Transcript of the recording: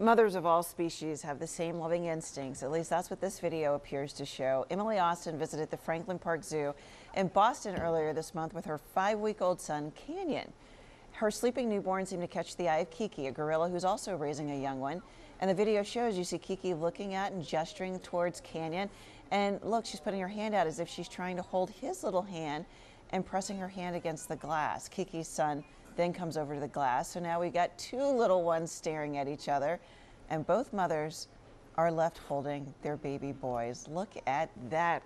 Mothers of all species have the same loving instincts. At least that's what this video appears to show. Emmily Austin visited the Franklin Park Zoo in Boston earlier this month with her five week old son, Canyon. Her sleeping newborn seemed to catch the eye of Kiki, a gorilla who's also raising a young one. And the video shows you see Kiki looking at and gesturing towards Canyon. And look, she's putting her hand out as if she's trying to hold his little hand and pressing her hand against the glass. Kiki's son then comes over to the glass. So now we've got two little ones staring at each other, and both mothers are left holding their baby boys. Look at that